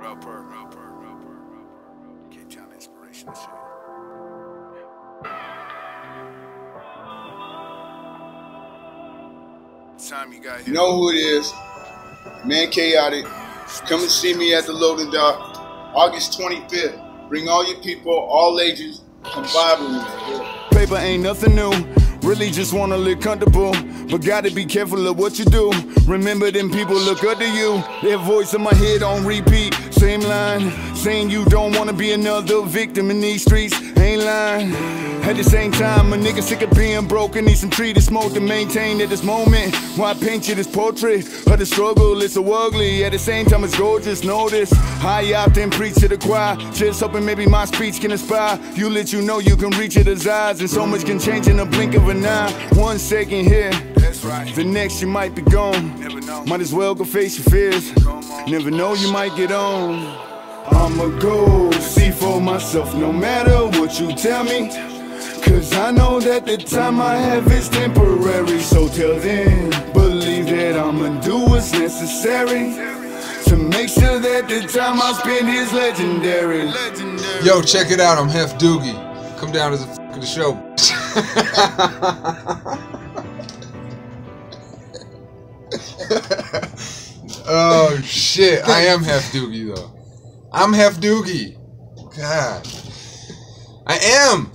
Real per, real per, real per, real per. Cape Town inspiration shit. Time you got You know who it is. Man Kaotic. Come and see me at the loading dock. August 25th. Bring all your people, all ages. Come vibe with me. Paper ain't nothing new. Really just wanna live comfortable. But gotta be careful of what you do. Remember them people look up to you. Their voice in my head on repeat. Same line. Saying you don't wanna be another victim in these streets. Ain't lying. At the same time, a nigga sick of being broken. Need some tree to smoke to maintain at this moment. Why paint you this portrait of the struggle? It's so ugly. At the same time, it's gorgeous. Notice I often preach to the choir. Just hoping maybe my speech can inspire you. Let you know you can reach your desires. And so much can change in the blink of an eye. One second here. That's right. The next you might be gone. Never know. Might as well go face your fears. Never know you might get on. I'ma go see for myself no matter what you tell me. Cause I know that the time I have is temporary. So till then, believe that I'ma do what's necessary. To make sure that the time I spend is legendary. Legendary. Yo, check it out. I'm Jef Doogie. Come down to the, f- the show. oh shit! I am half Doogie though. I'm half Doogie. God, I am.